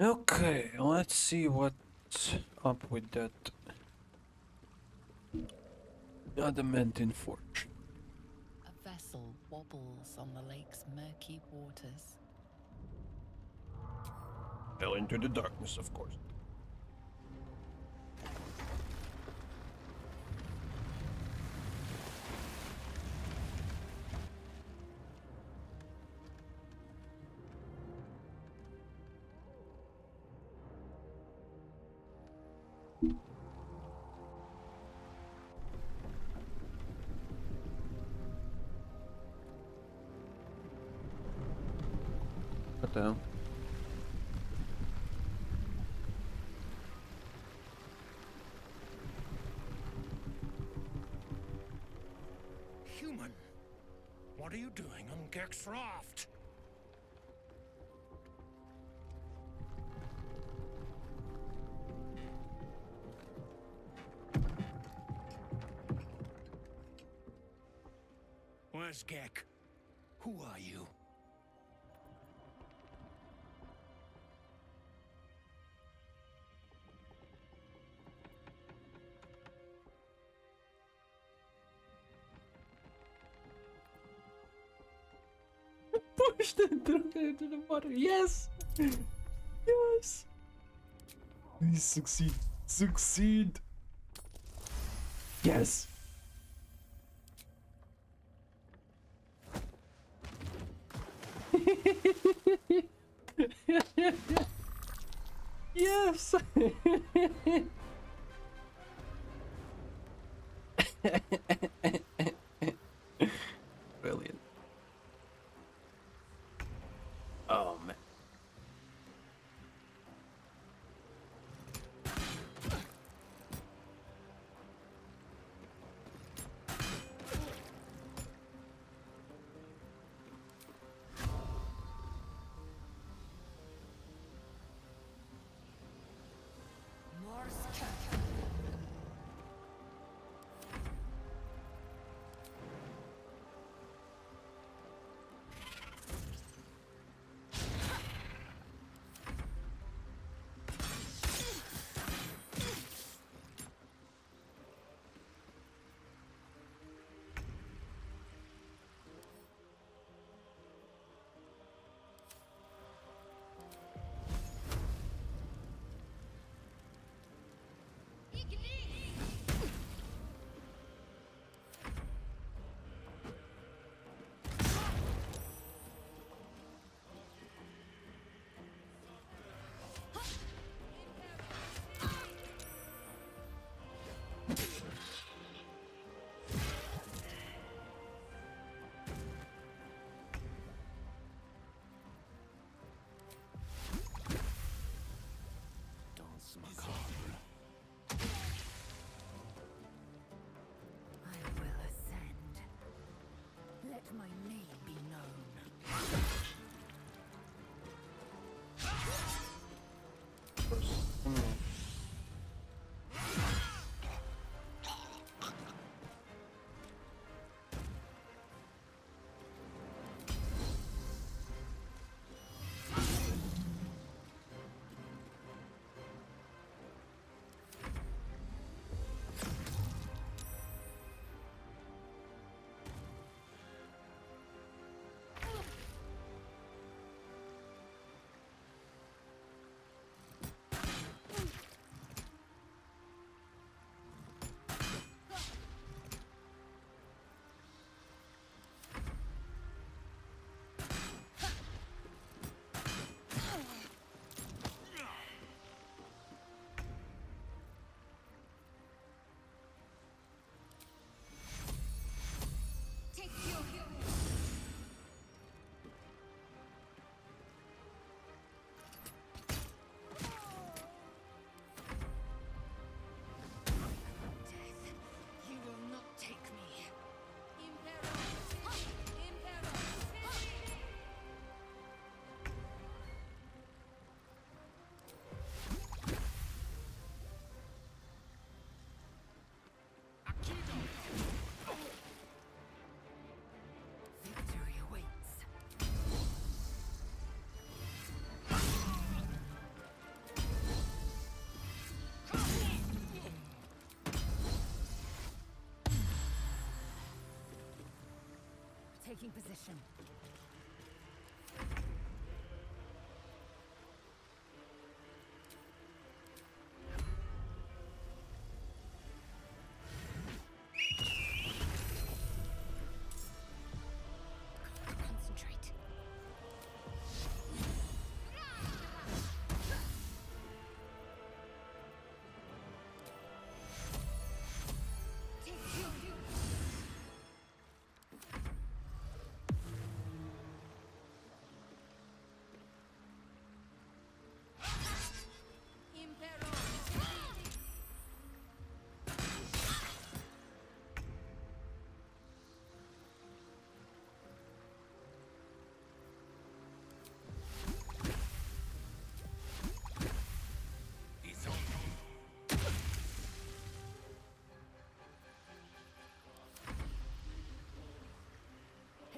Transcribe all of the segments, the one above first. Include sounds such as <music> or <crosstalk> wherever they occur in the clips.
Okay, let's see what's up with that adamantine forge. A vessel wobbles on the lake's murky waters. Fell into the darkness, of course. Hell? Human, what are you doing on Gek's raft? Where's Gek? Who are you? <laughs> The drunk into the water. Yes! Yes! We succeed. Succeed! Yes! <laughs> yes! <laughs> my name Heal, heal. Taking position.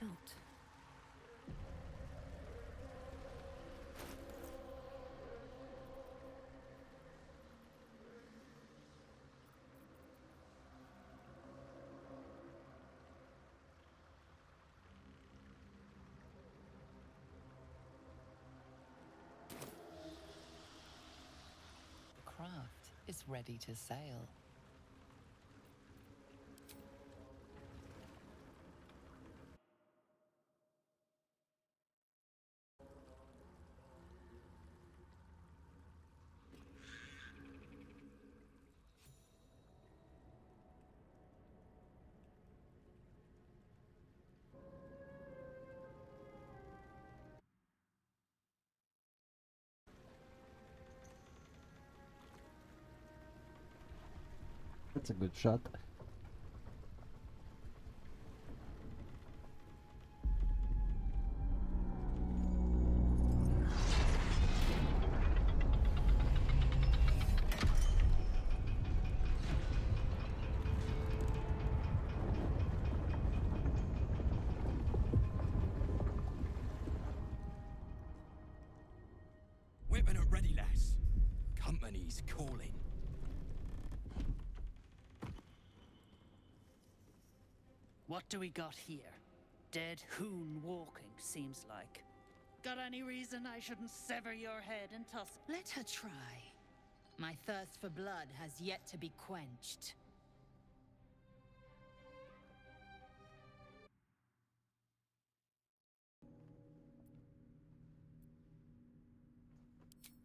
felt. The craft is ready to sail. That's a good shot. we got here. Dead hoon walking, seems like. Got any reason I shouldn't sever your head and toss- Let her try. My thirst for blood has yet to be quenched.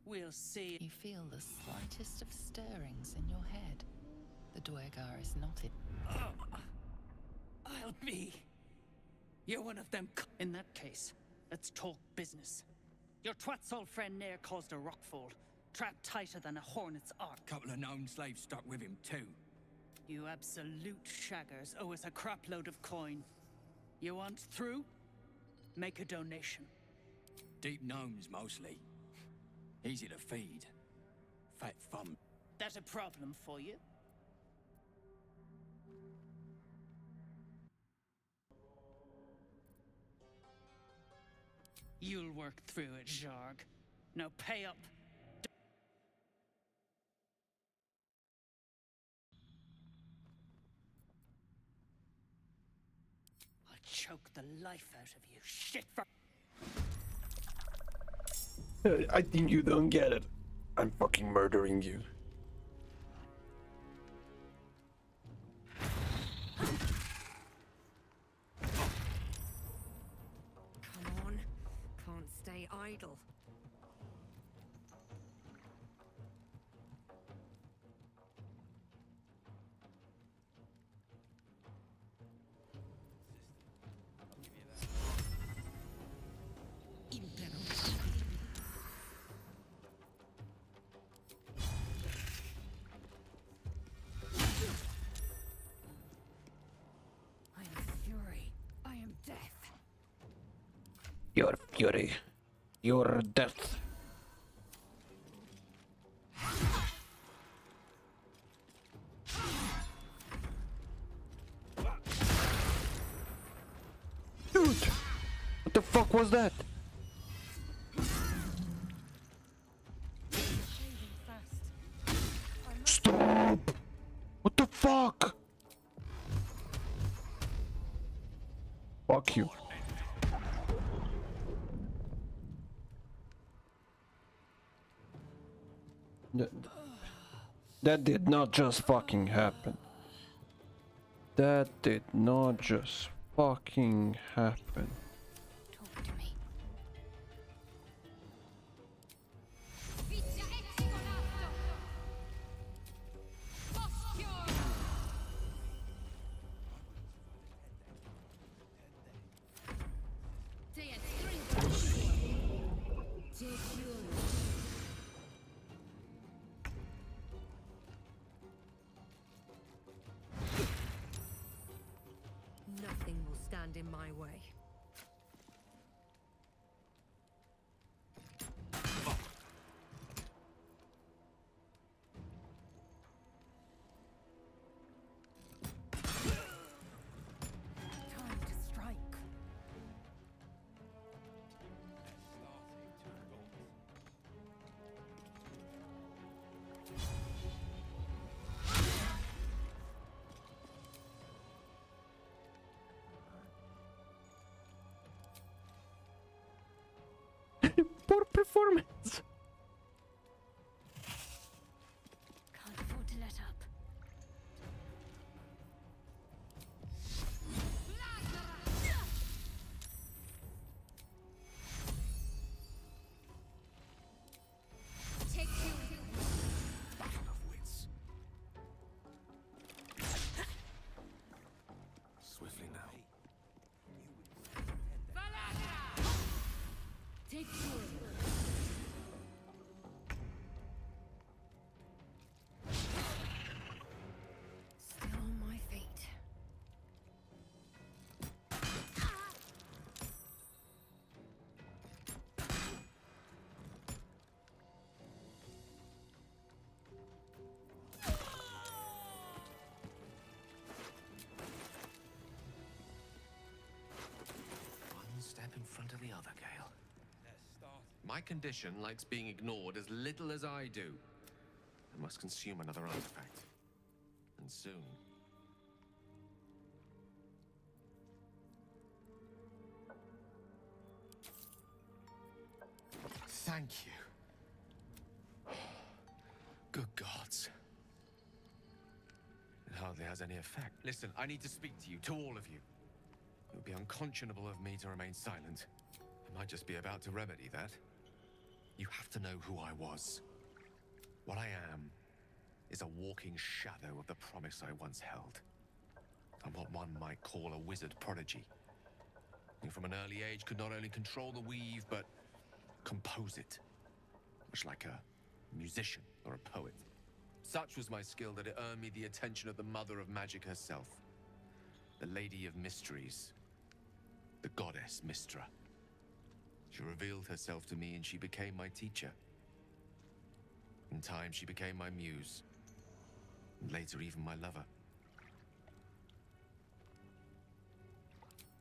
We'll see. You feel the slightest of stirrings in your head. The Duergar is not in. I'll be. You're one of them. In that case, let's talk business. Your twat's old friend Nere caused a rockfall, trapped tighter than a hornet's arc. A couple of known slaves stuck with him too. You absolute shaggers owe us a crapload of coin. You want through? Make a donation. Deep gnomes mostly. Easy to feed. Fat fun. That a problem for you? You'll work through it, Jarg. Now pay up. I'll choke the life out of you, shit. I think you don't get it. I'm fucking murdering you. Stay idle. I am fury. I am death. Your fury. Your death. Dude! What the fuck was that? Stop! What the fuck? Fuck you. That did not just fucking happen. That did not just fucking happen. Step in front of the other, Gale. My condition likes being ignored as little as I do. I must consume another artifact. And soon. Thank you. Good gods. It hardly has any effect. Listen, I need to speak to you, to all of you. Would be unconscionable of me to remain silent. I might just be about to remedy that. You have to know who I was. What I am is a walking shadow of the promise I once held. I'm what one might call a wizard prodigy. From an early age could not only control the weave, but compose it. Much like a musician or a poet. Such was my skill that it earned me the attention of the mother of magic herself. The Lady of Mysteries. The goddess Mystra. She revealed herself to me and she became my teacher. In time, she became my muse. And later, even my lover.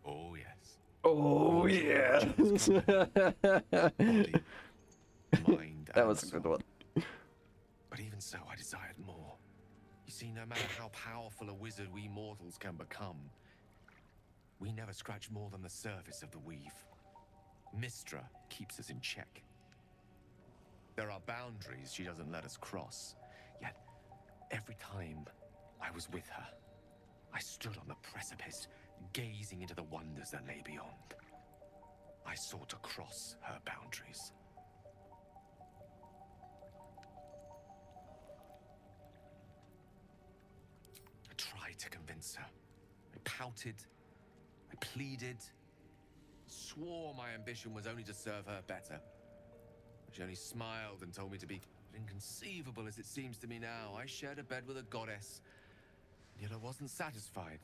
Oh, yes. Oh Those yeah. Body, mind, <laughs> that was a good one. But even so, I desired more. You see, no matter how powerful a wizard we mortals can become, we never scratch more than the surface of the weave. Mystra keeps us in check. There are boundaries she doesn't let us cross. Yet, every time I was with her, I stood on the precipice, gazing into the wonders that lay beyond. I sought to cross her boundaries. I tried to convince her. I pouted. Pleaded. Swore my ambition was only to serve her better. She only smiled and told me to be inconceivable as it seems to me now. I shared a bed with a goddess, yet I wasn't satisfied.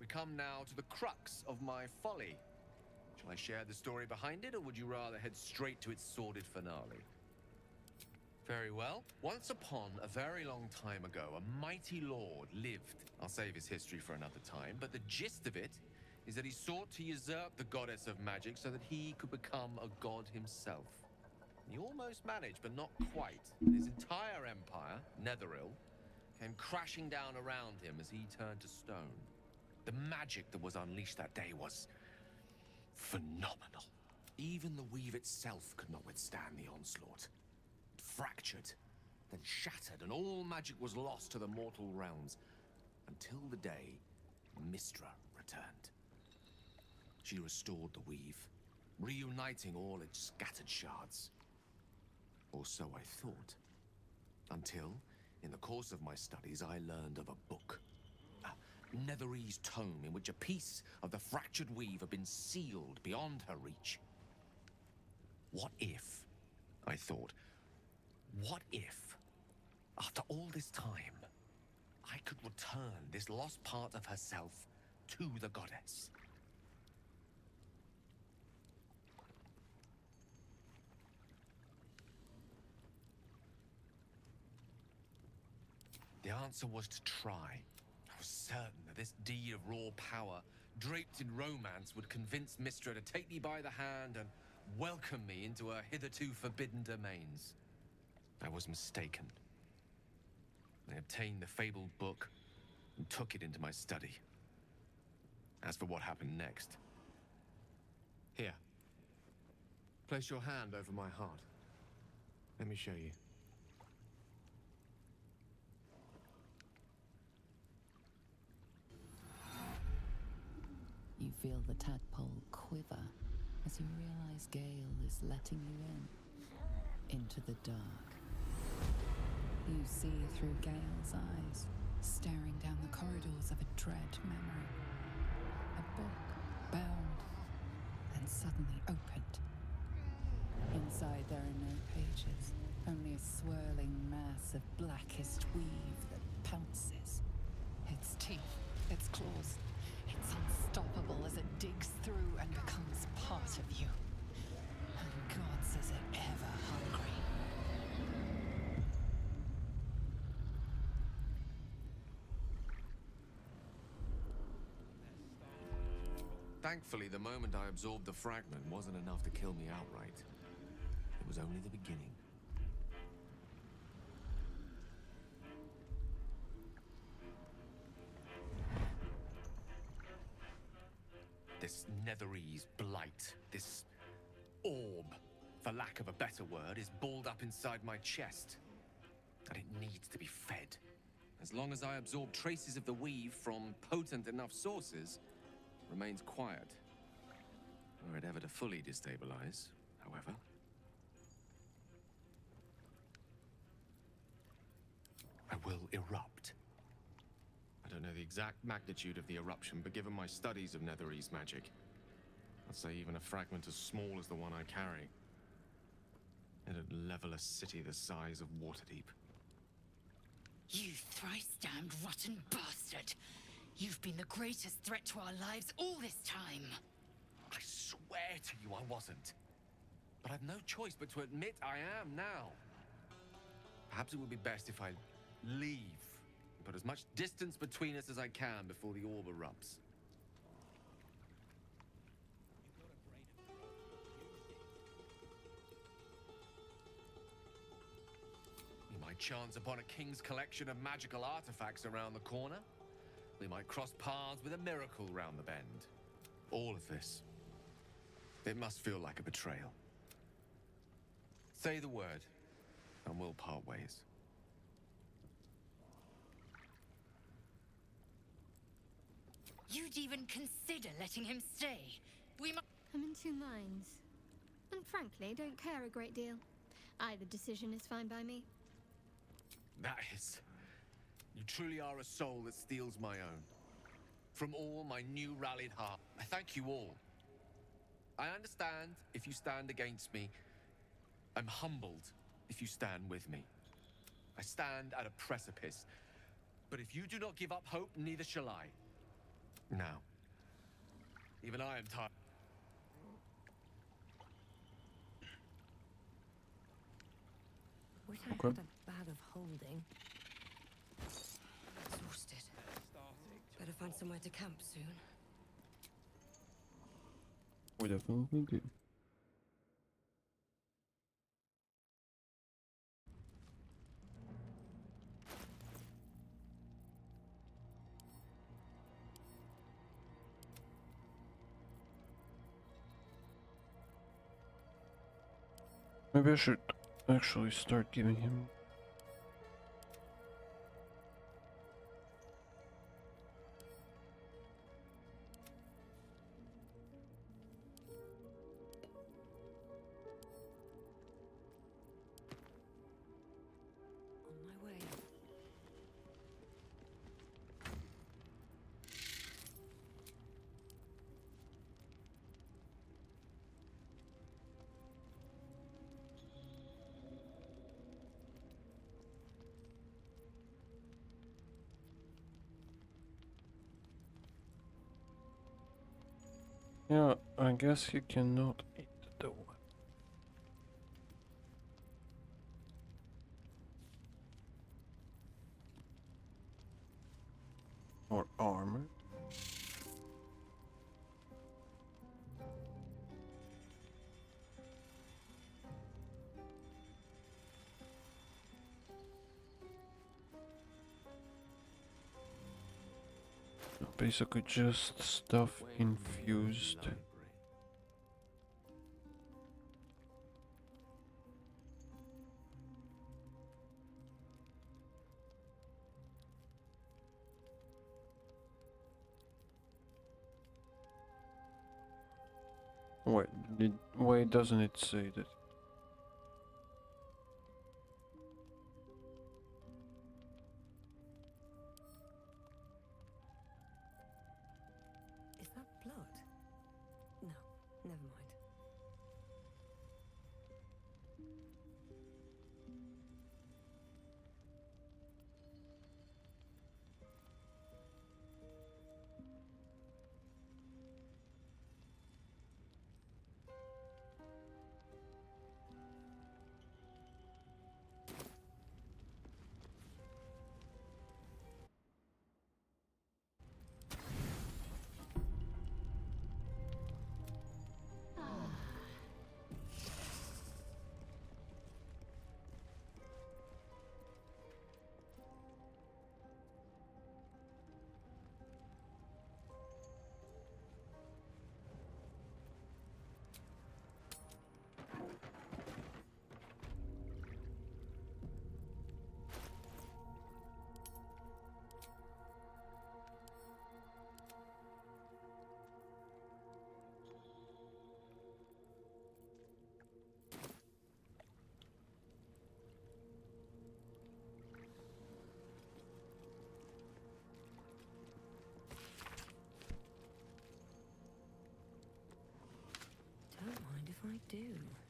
We come now to the crux of my folly. Shall I share the story behind it, or would you rather head straight to its sordid finale? Very well. Once upon a very long time ago, a mighty lord lived. I'll save his history for another time, but the gist of it is that he sought to usurp the goddess of magic so that he could become a god himself. He almost managed, but not quite. His entire empire, Netheril, came crashing down around him as he turned to stone. The magic that was unleashed that day was phenomenal. Even the weave itself could not withstand the onslaught. Fractured, then shattered, and all magic was lost to the mortal realms until the day Mystra returned. She restored the weave, reuniting all its scattered shards. Or so I thought. Until, in the course of my studies, I learned of a book. A Netherese tome in which a piece of the fractured weave had been sealed beyond her reach. What if, I thought, what if, after all this time, I could return this lost part of herself to the goddess? The answer was to try. I was certain that this deed of raw power, draped in romance, would convince Mystra to take me by the hand and welcome me into her hitherto forbidden domains. I was mistaken. I obtained the fabled book and took it into my study. As for what happened next, here. Place your hand over my heart. Let me show you. You feel the tadpole quiver as you realize Gale is letting you in. Into the dark. You see through Gale's eyes, staring down the corridors of a dread memory. A book bound and suddenly opened. Inside there are no pages, only a swirling mass of blackest weave that pounces. Its teeth, its claws, it's unstoppable as it digs through and becomes part of you. And God says it ever. Thankfully, the moment I absorbed the fragment wasn't enough to kill me outright. It was only the beginning. This Netherese blight, this orb, for lack of a better word, is balled up inside my chest. And it needs to be fed. As long as I absorb traces of the weave from potent enough sources, remains quiet. Were it ever to fully destabilize, however. I will erupt. I don't know the exact magnitude of the eruption, but given my studies of Netherese magic, I'd say even a fragment as small as the one I carry, it'd level a city the size of Waterdeep. You thrice damned rotten bastard! You've been the greatest threat to our lives all this time! I swear to you I wasn't. But I've no choice but to admit I am now. Perhaps it would be best if I leave put as much distance between us as I can before the orb erupts. We might chance upon a king's collection of magical artifacts around the corner. We might cross paths with a miracle round the bend. All of this. It must feel like a betrayal. Say the word, and we'll part ways. You'd even consider letting him stay. We might. I'm in two minds. And frankly, don't care a great deal. Either decision is fine by me. That is. You truly are a soul that steals my own. From all my new rallied heart, I thank you all. I understand if you stand against me. I'm humbled if you stand with me. I stand at a precipice. But if you do not give up hope, neither shall I. Now, even I am tired. Wish I Okay. had a bag of holding. Exhausted. Better find somewhere to camp soon. We definitely do. Maybe I should actually start giving him guess you cannot eat the one. Or armor. Basically just stuff infused. Did, why doesn't it say that? Do?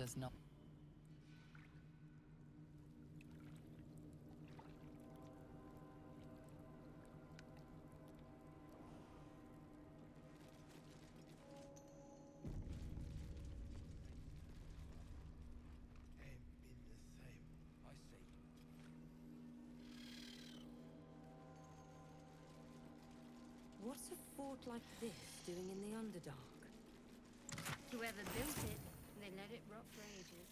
Does not. What's a fort like this doing in the Underdark? Whoever built it, they let it rot for ages.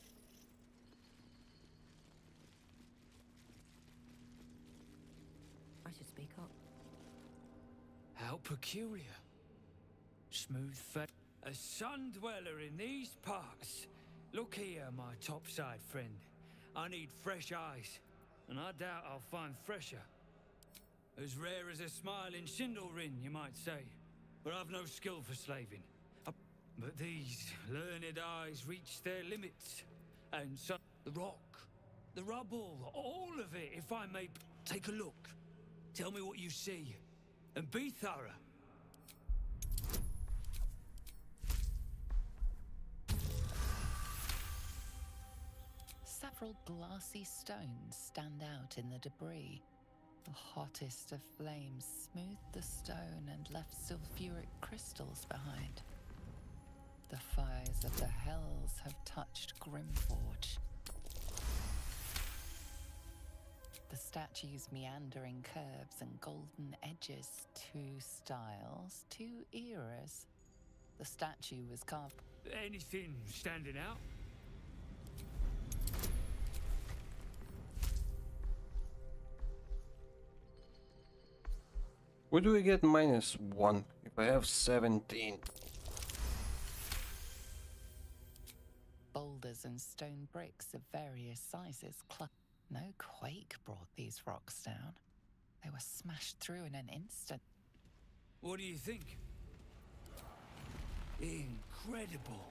I should speak up. How peculiar. Smooth fat. A sun dweller in these parts. Look here, my topside friend. I need fresh eyes, and I doubt I'll find fresher. As rare as a smiling Sindelrin, you might say. But I've no skill for slaving. Uh, But these learned eyes reach their limits. And so, the rock, the rubble, all of it, if I may take a look. Tell me what you see, and be thorough. Several glassy stones stand out in the debris. The hottest of flames smoothed the stone and left sulfuric crystals behind. The fires of the hells have touched Grymforge. The statue's meandering curves and golden edges, two styles, two eras. The statue was carved Anything standing out? Where do we get minus one if I have 17? boulders and stone bricks of various sizes. Cl- no quake brought these rocks down. They were smashed through in an instant. What do you think? Incredible.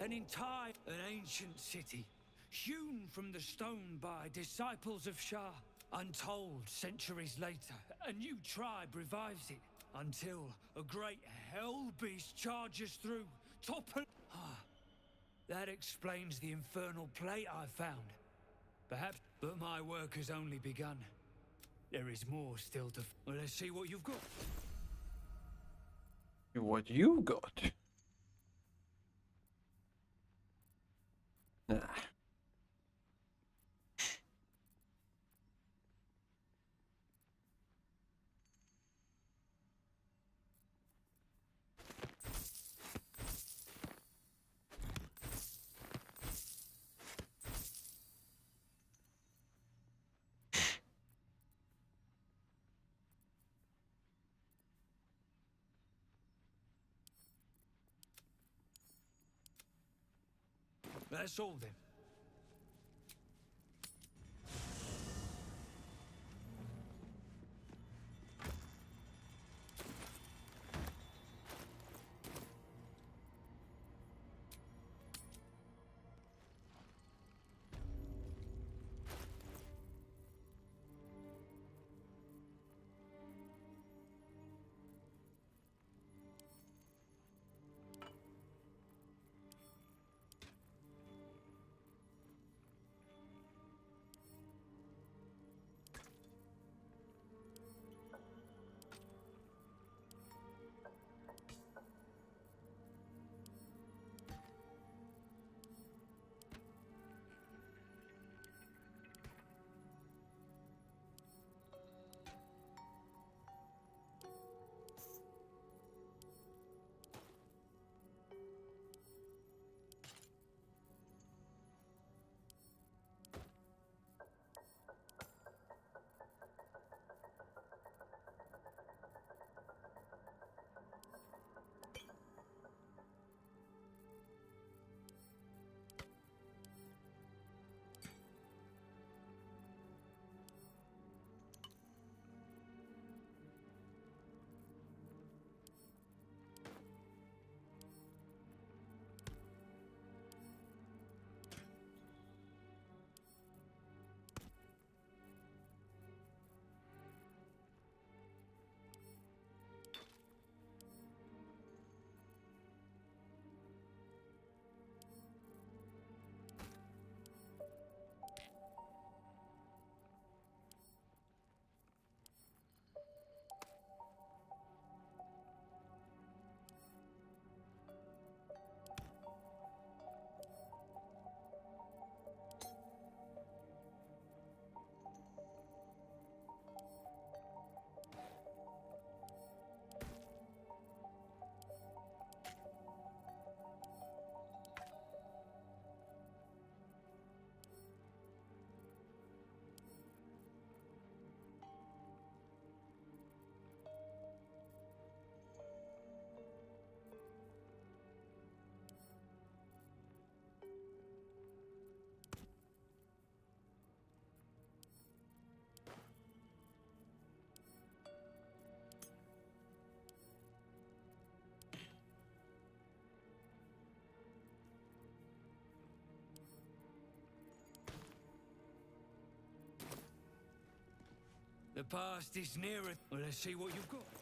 An entire, an ancient city, hewn from the stone by disciples of Shar. Untold centuries later, a new tribe revives it until a great hell beast charges through, topple. Ah, that explains the infernal plate I found. Perhaps, but my work has only begun. There is more still to. Well, let's see what you've got. What you've got? Nah. That's all then. The past is nearer. Well, let's see what you've got.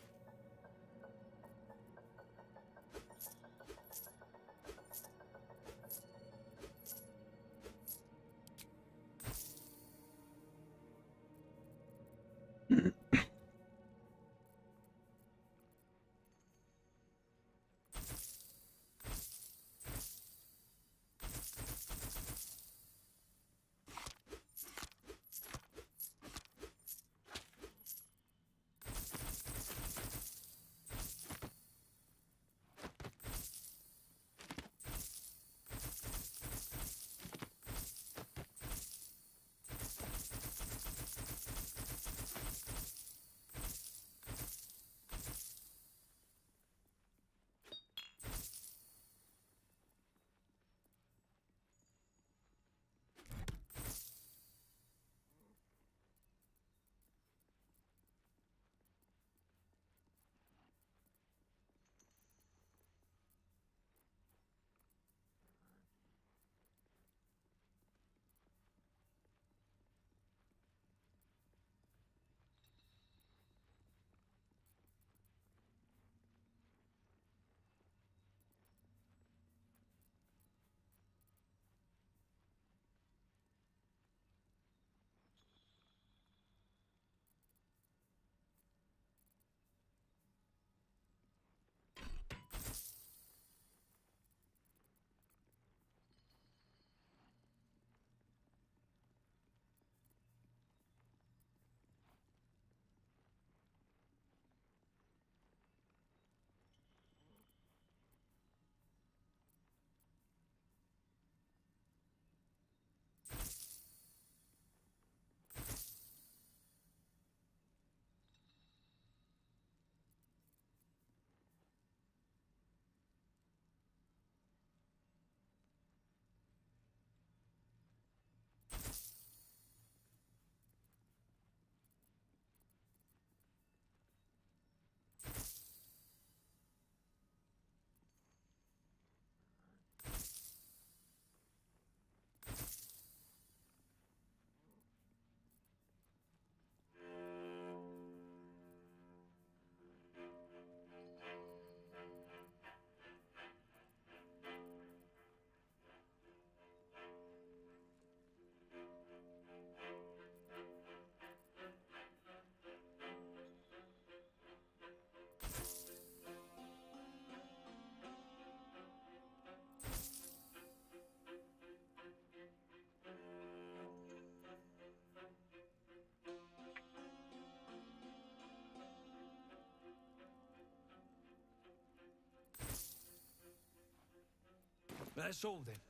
That's all then.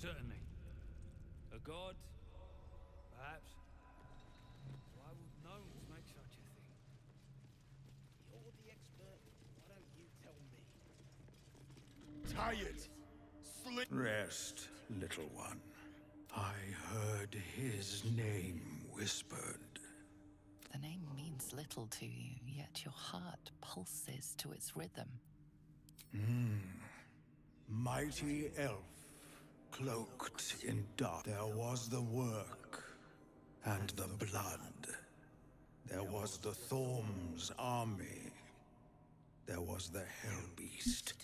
Certainly. A god? Perhaps. Why would gnomes make such a thing? You're the expert. Why don't you tell me? Tired. Slick. Rest, little one. I heard his name whispered. The name means little to you, yet your heart pulses to its rhythm. Hmm. Mighty elf, cloaked in dark. There was the work and the blood. There was the Thorm's army. There was the Hell Beast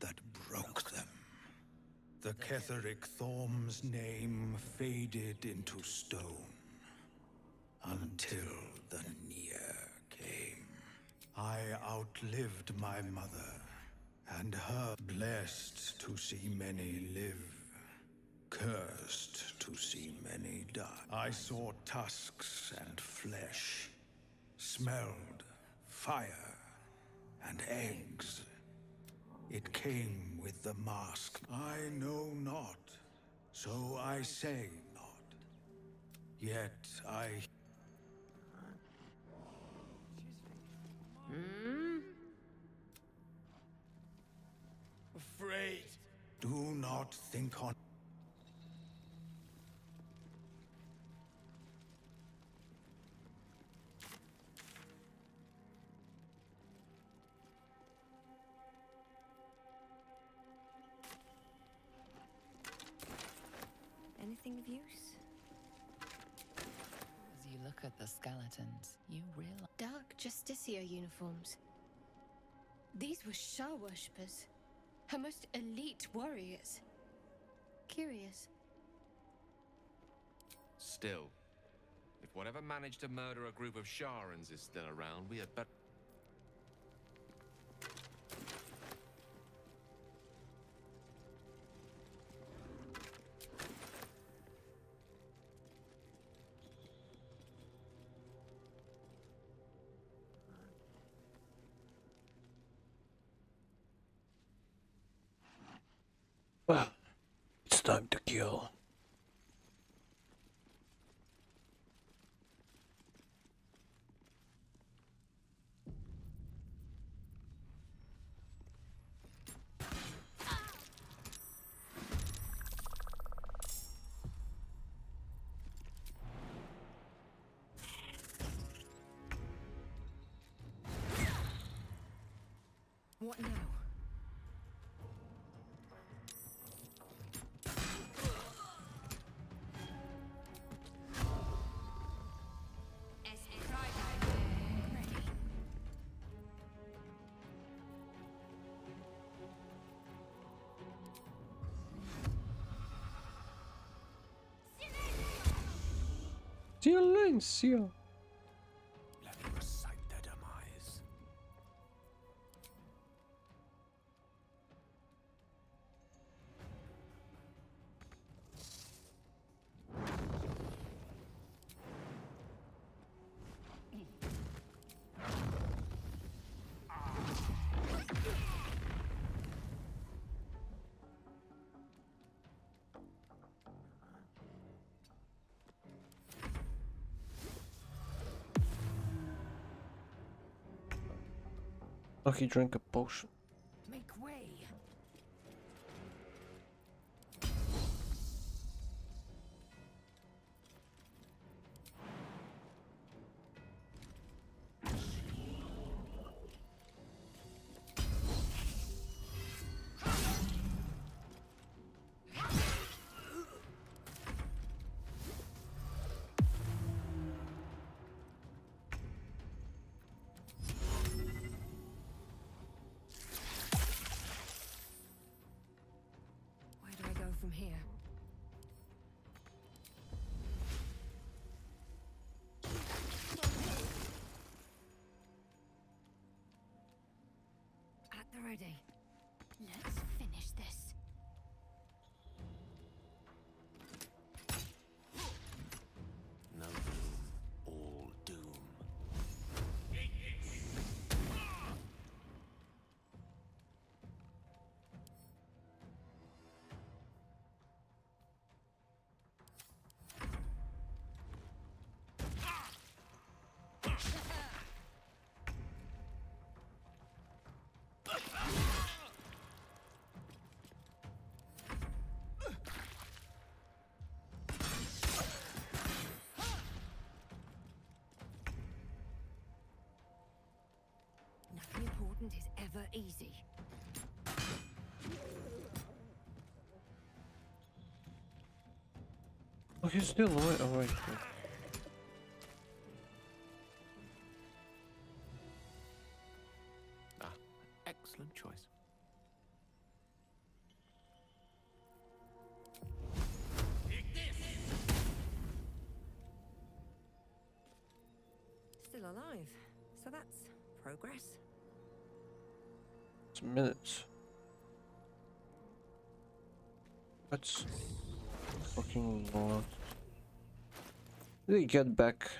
that broke them. The Ketheric Thorm's name faded into stone until the Near came. I outlived my mother and her blessed to see many live, cursed to see many die. I saw tusks and flesh, smelled fire and eggs. It came with the mask. I know not, so I say not. Yet I Hmm? Afraid. do not think on. Anything of use? As you look at the skeletons, you realize Dark Justiciar uniforms. These were Shar worshippers. Her most elite warriors. Curious. Still, if whatever managed to murder a group of Sharans is still around, we had better. What now? Silencio. Lucky drink a potion. End is ever easy. Oh, he's still away. Oh, wait. Lot. Did he get back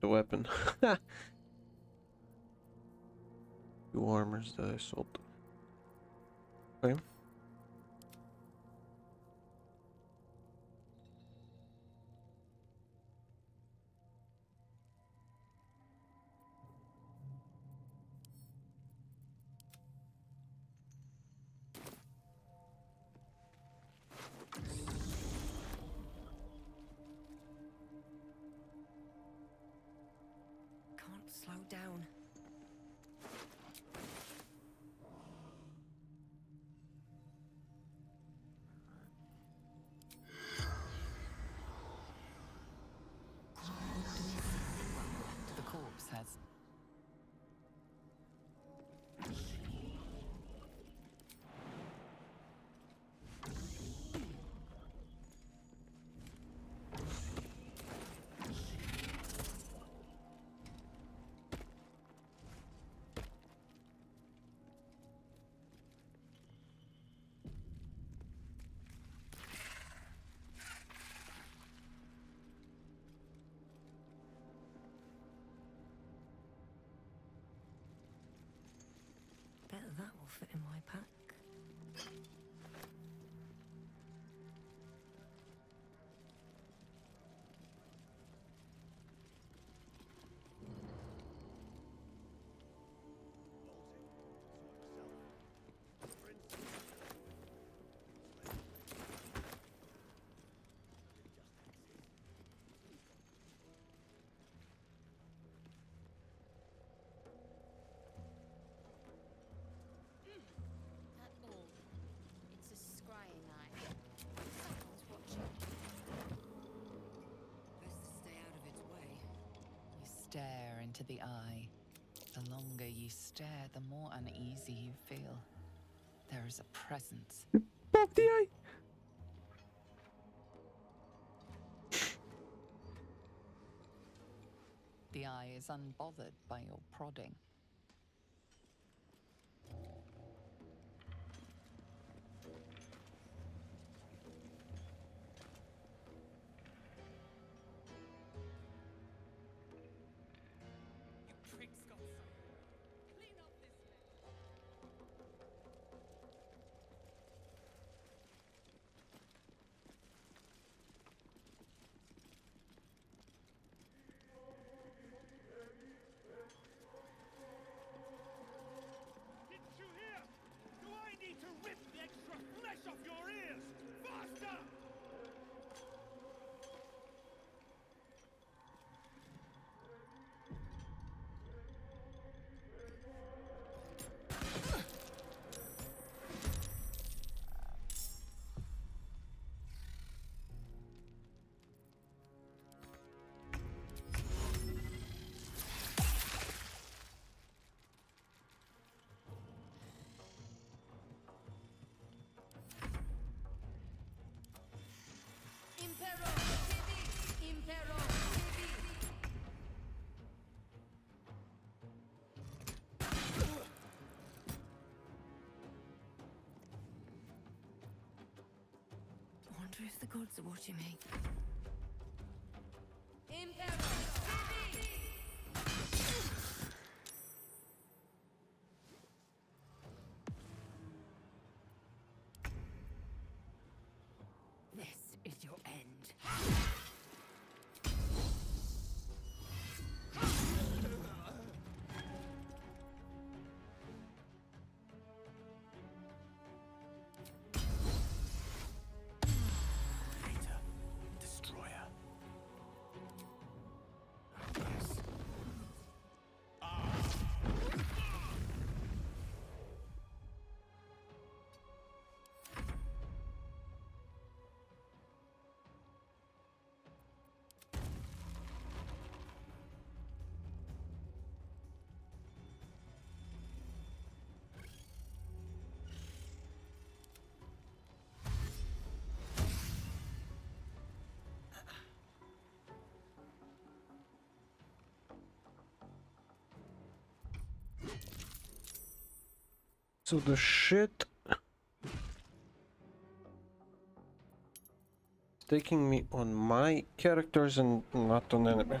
the weapon? <laughs> Two armors that I sold. Okay. Stare into the eye. The longer you stare, the more uneasy you feel. There is a presence. Pop the eye! The eye is unbothered by your prodding. Tibi! Wonder if the gods are watching me. So the shit taking me on my characters and not on enemy.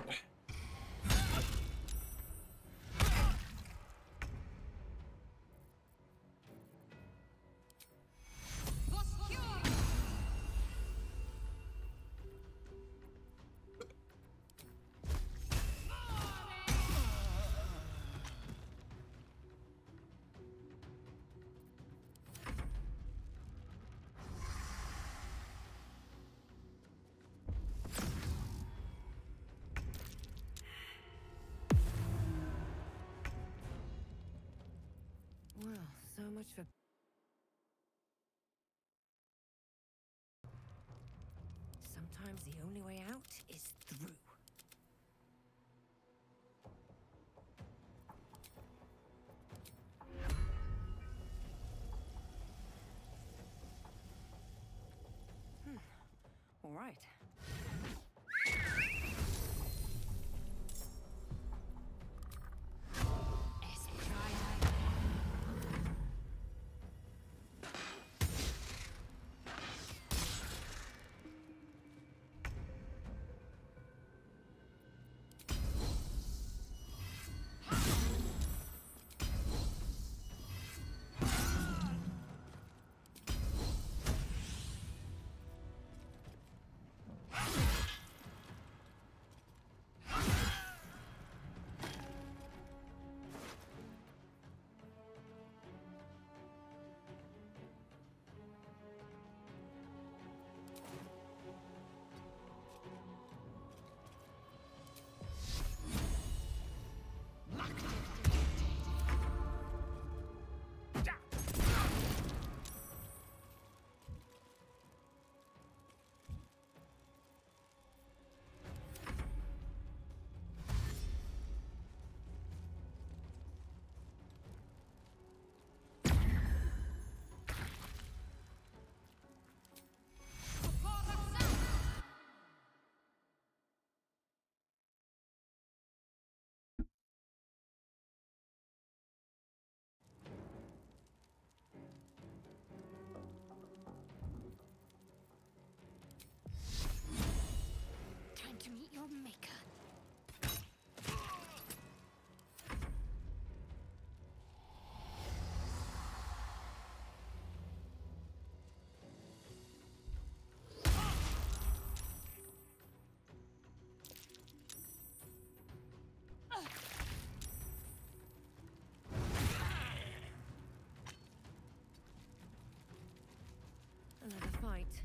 Fight.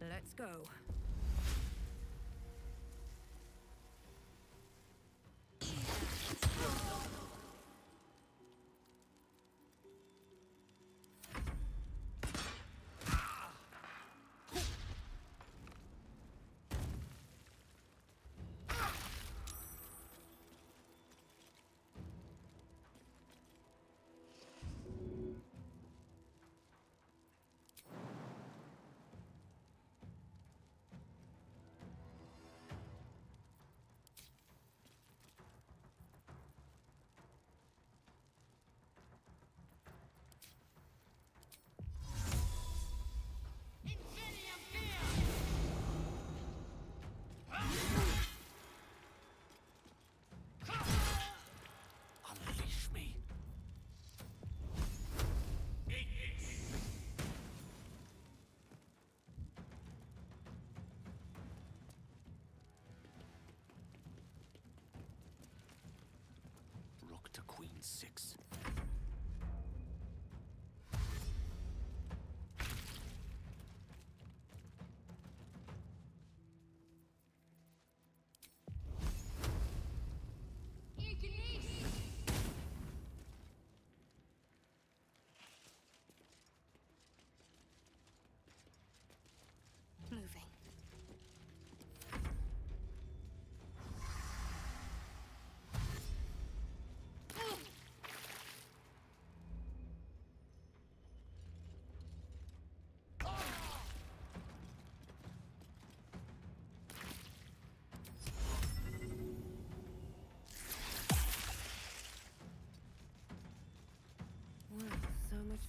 Let's go. Queen 6.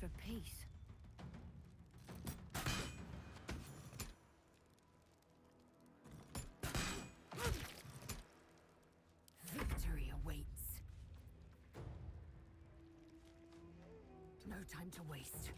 for peace. Victory awaits. No time to waste.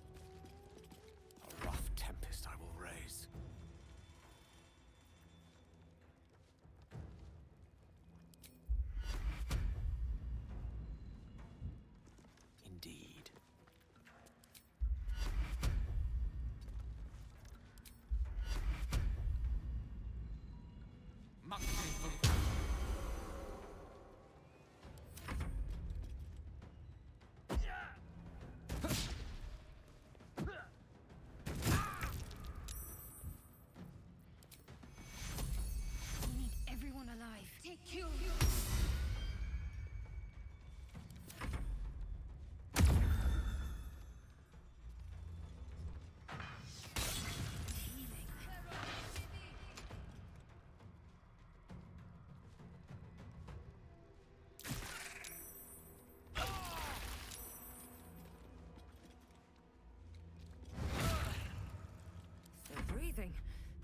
everyone alive. Take kill.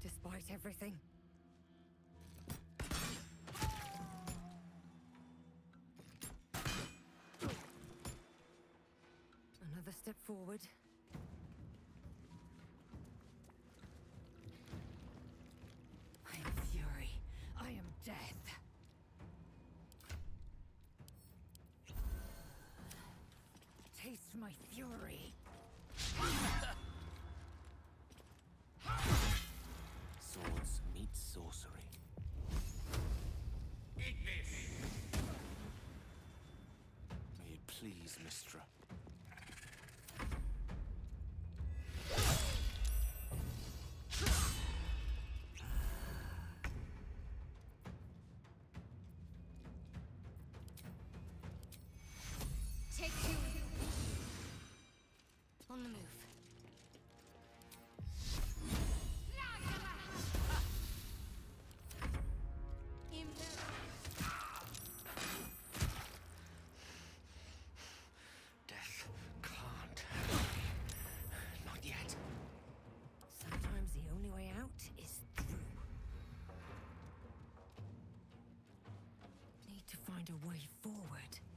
Despite everything. forward. I am fury. I am death. Taste my fury. find a way forward.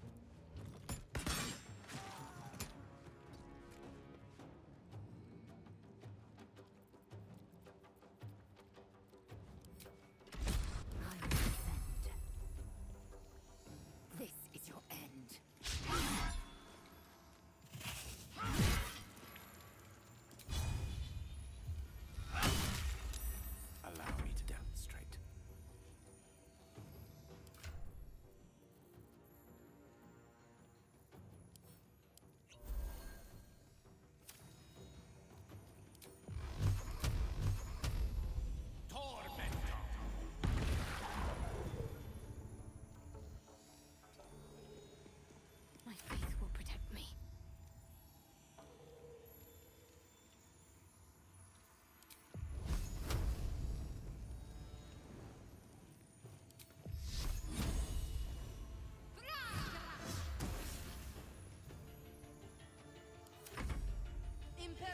No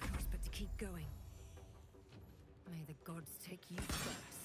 choice but to keep going. May the gods take you first.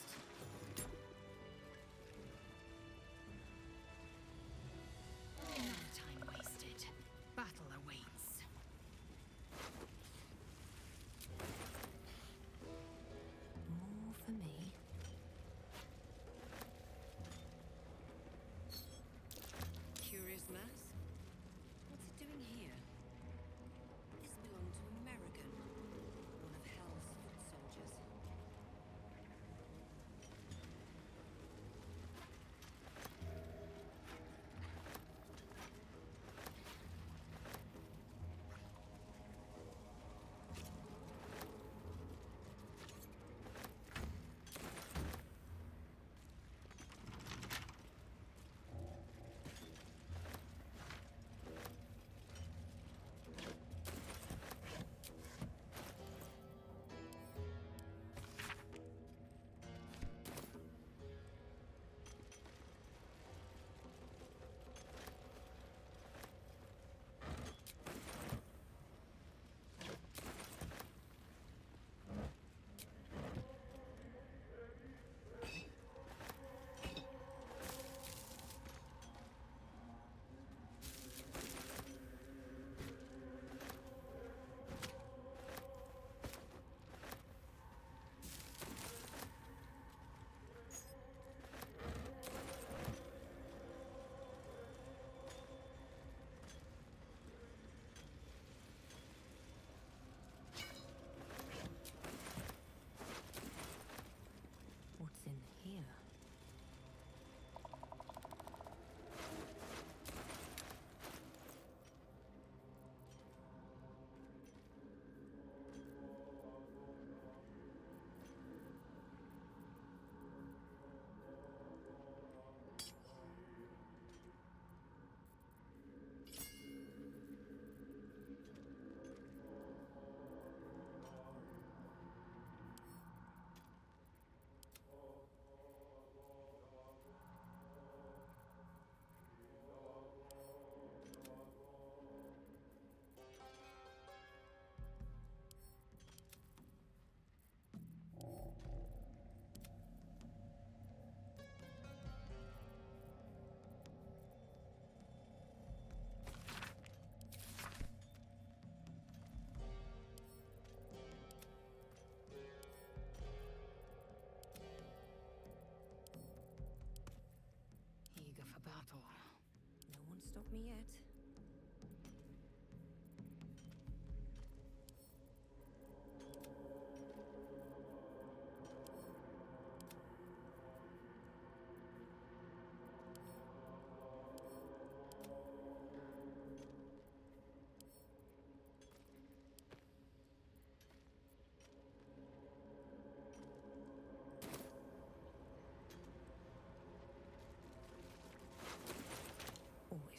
Stop me yet.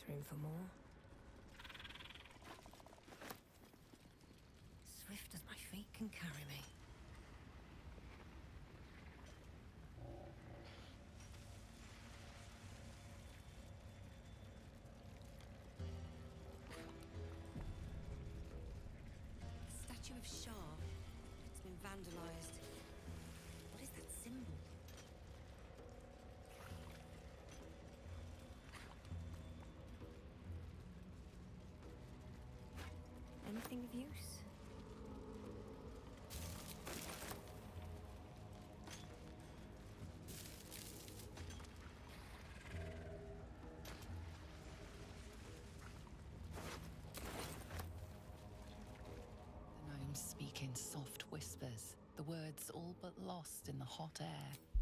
Room for more. Swift as my feet can carry me. Statue of Shar. It's been vandalized. Anything of use? The gnomes speak in soft whispers, the words all but lost in the hot air.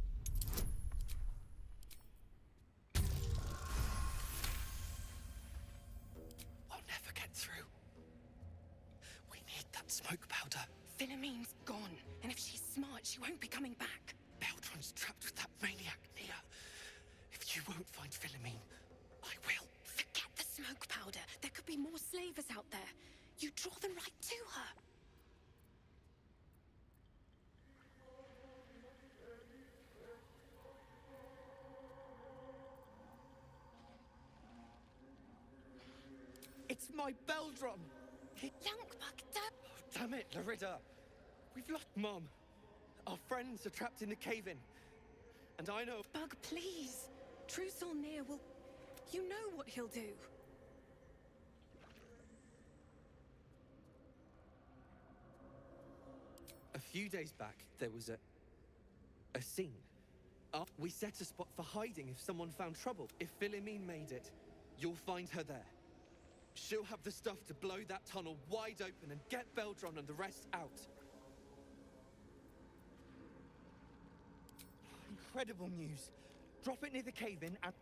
My Beldron! Don't... Damn it, Larida! We've lost Mom. Our friends are trapped in the cave-in. And I know... Bug, please. Trusolnir will... You know what he'll do. A few days back, there was a... a scene. Uh, we set a spot for hiding if someone found trouble. If Philomeen made it, you'll find her there. She'll have the stuff to blow that tunnel wide open and get Beldron and the rest out. Incredible news. Drop it near the cave-in and...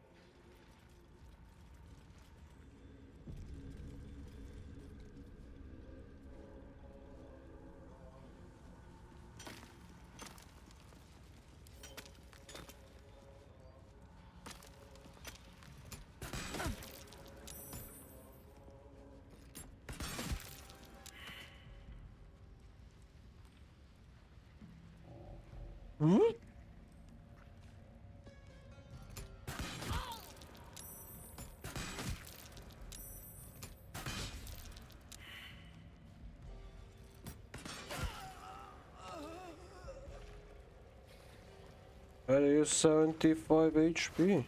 That is 75 HP.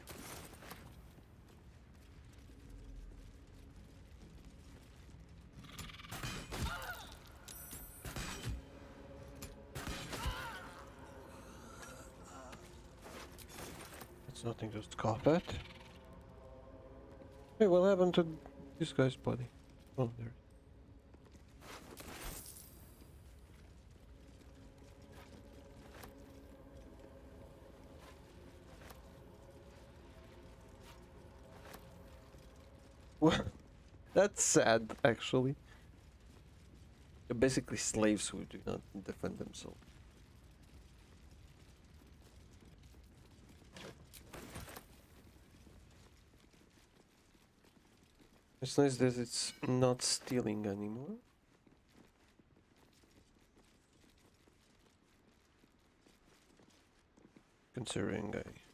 It's nothing just at. Hey, what happened to this guy's body? Oh, there. Well, that's sad, actually. They're basically slaves who do not defend themselves. It's nice that it's not stealing anymore. Considering I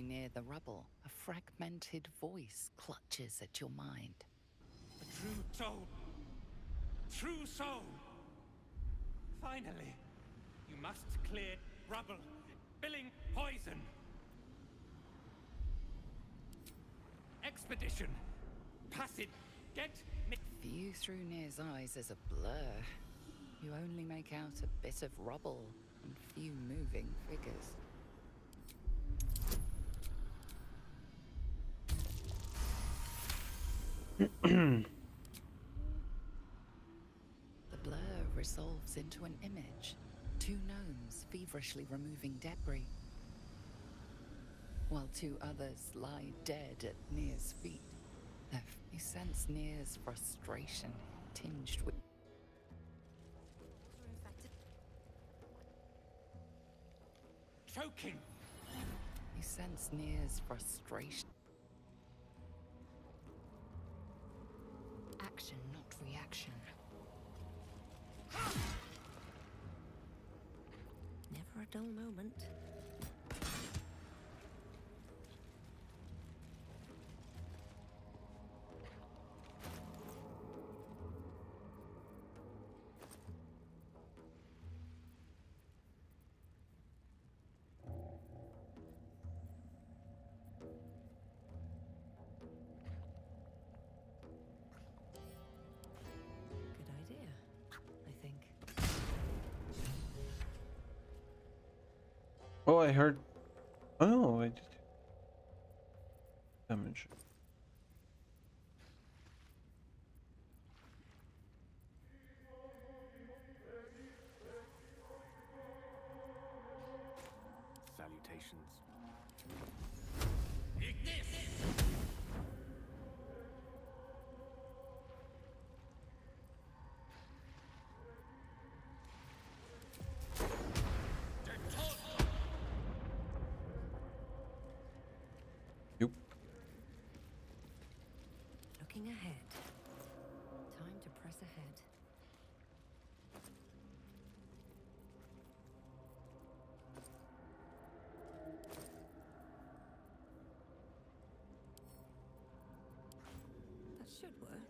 you near the rubble, a fragmented voice clutches at your mind. A true soul. True soul. Finally, you must clear rubble, spilling poison. Expedition. Passage. Get me. View through Nere's eyes is a blur. You only make out a bit of rubble and few moving figures. The blur resolves into an image. Two gnomes feverishly removing debris, while two others lie dead at Nere's feet. You sense Nere's frustration, tinged with Choking. You sense Nere's frustration. Action, not reaction. Never a dull moment. Oh, I heard. Oh, I did. Damage. Should work.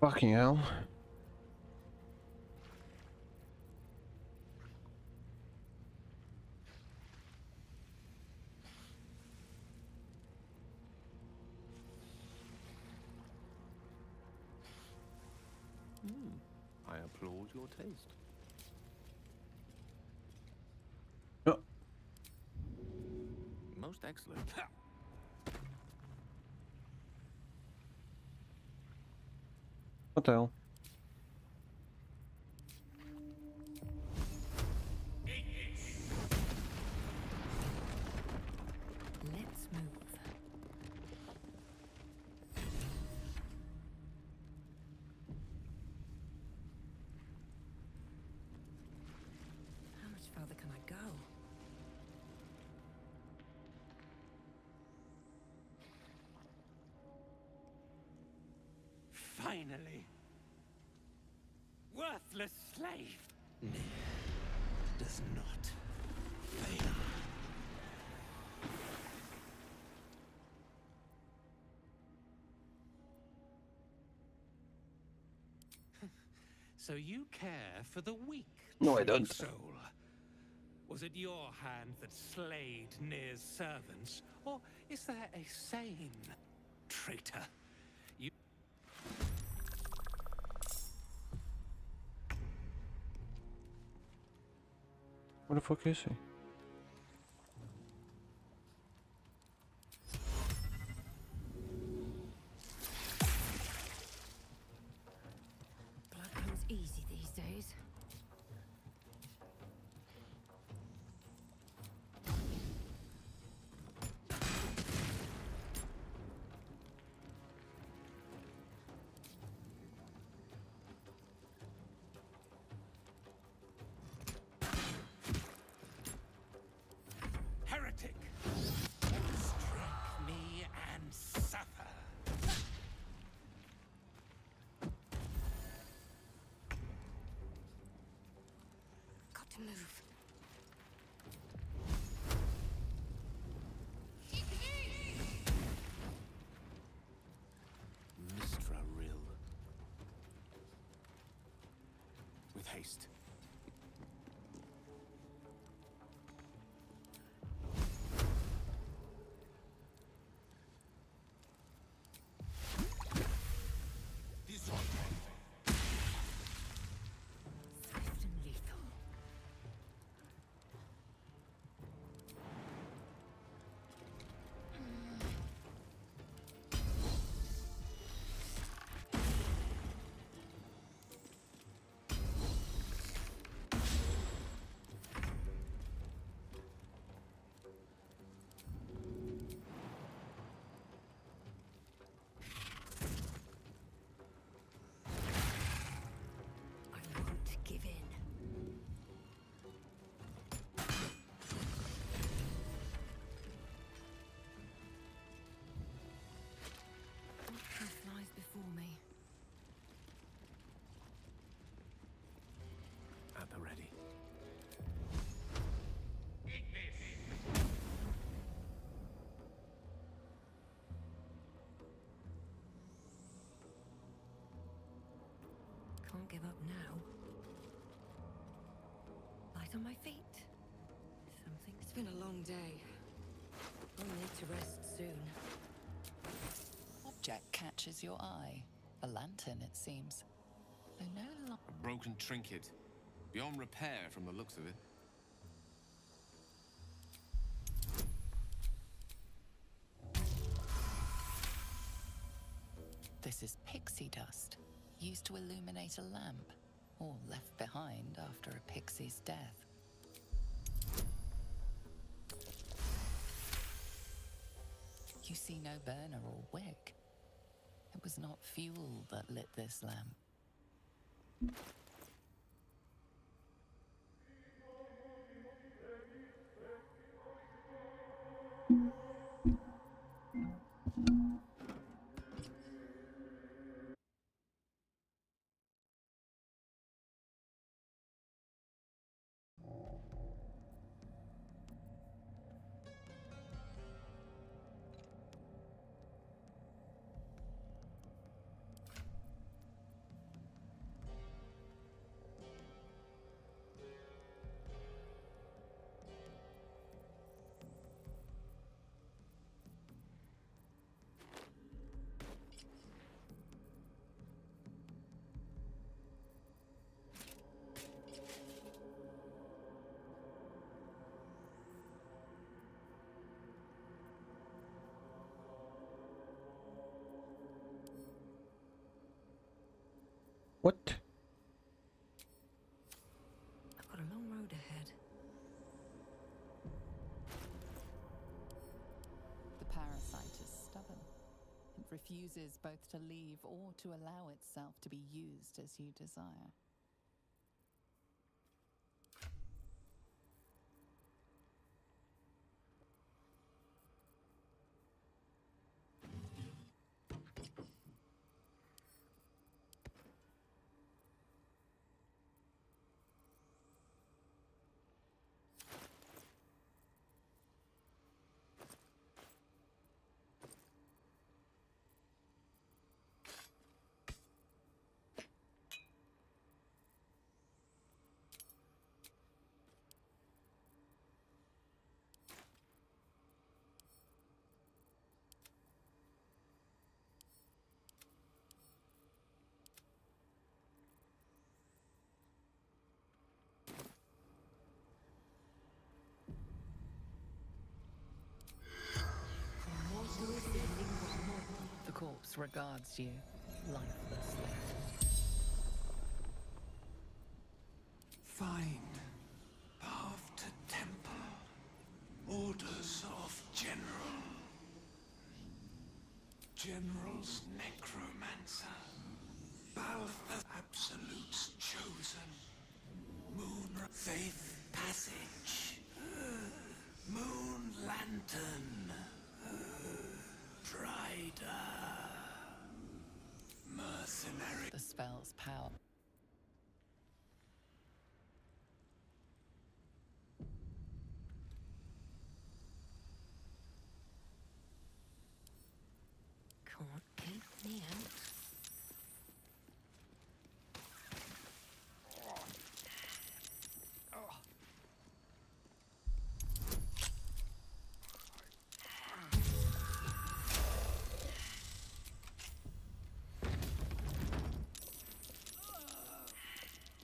Fucking hell. Hmm. I applaud your taste. Oh. Most excellent. <laughs> What Worthless slave! Does not fail. <laughs> So you care for the weak, No, I don't. soul. Was it your hand that slayed Nere's servants, or is there a sane traitor? Where the fuck is he? With give up now. Light on my feet. Something. It's been a long day. I'll need to rest soon. Object catches your eye. A lantern, it seems. Though no lo- A broken trinket. Beyond repair from the looks of it. This lamp. What? I've got a long road ahead. The parasite is stubborn. It refuses both to leave or to allow itself to be used as you desire. Regards you lifelessly. Find path to temple. Orders of general. General's necromancer. Balthazar Absolute's chosen. Moon faith passage. Moon lantern. Drider. Mercenary. The spell's power. Can't keep me out.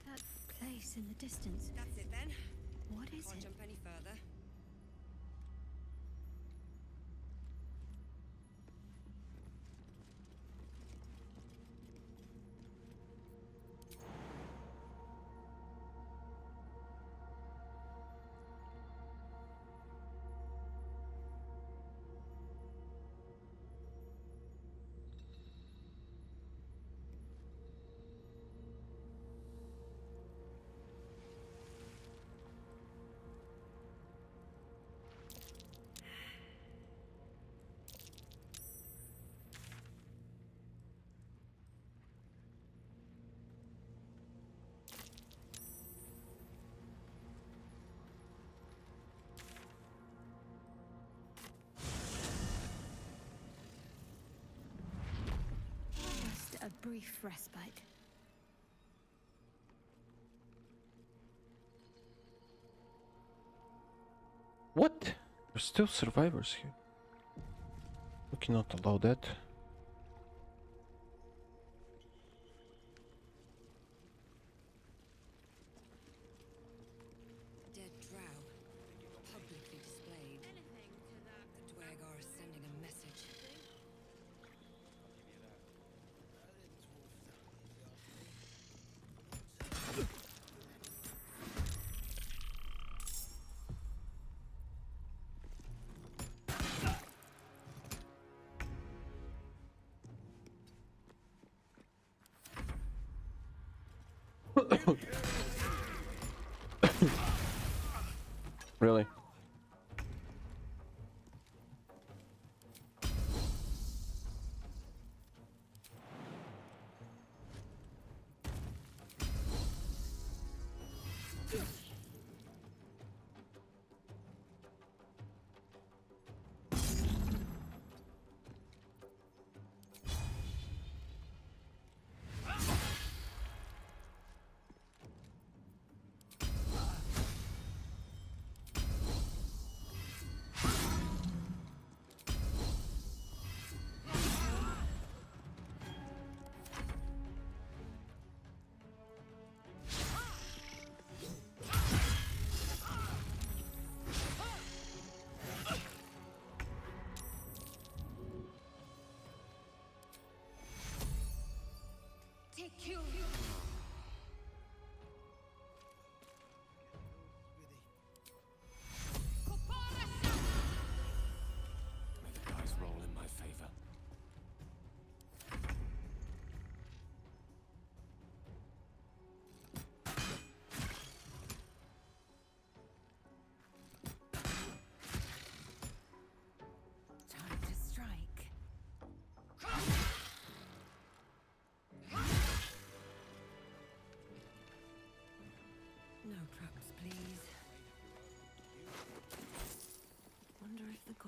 That place in the distance. That's it then. What is Can't it? jump any further. Brief respite. What? There's still survivors here. We cannot allow that.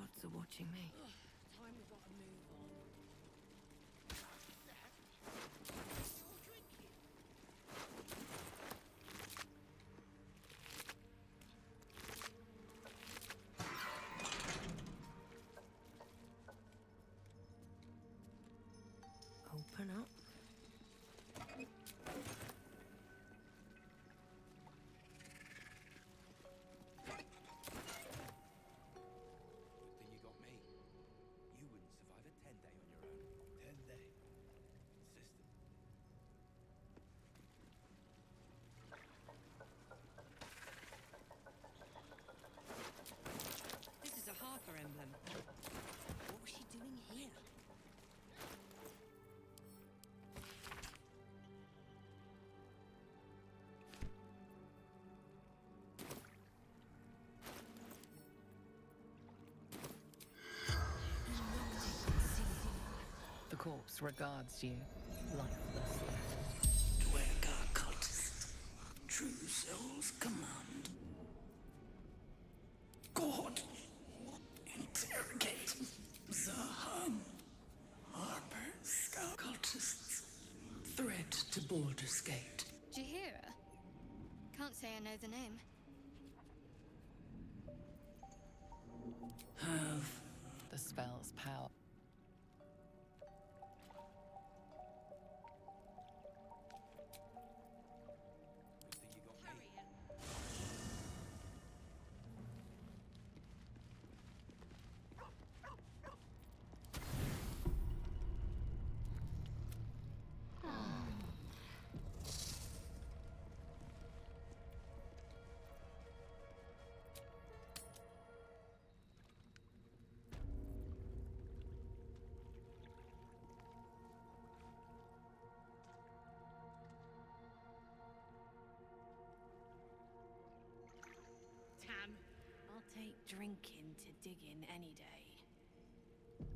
Gods are watching me. Time we gotta move corpse regards you lifelessly. Duergar cultists. True souls command. God. Interrogate. Zahan. Harper. Scout cultists. Threat to Baldur's Gate. Jaheira? Can't say I know the name. I'll take drinking any day.